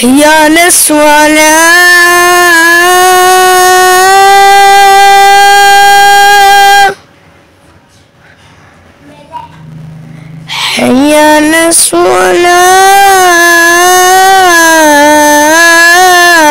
أحيان الصلاة أحيان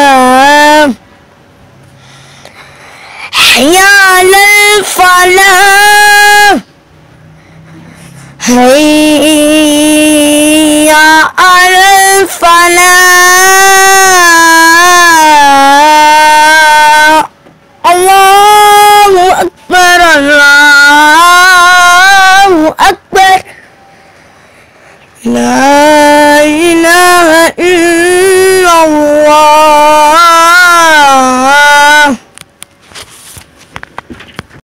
الصلاة أحيان الفلاح La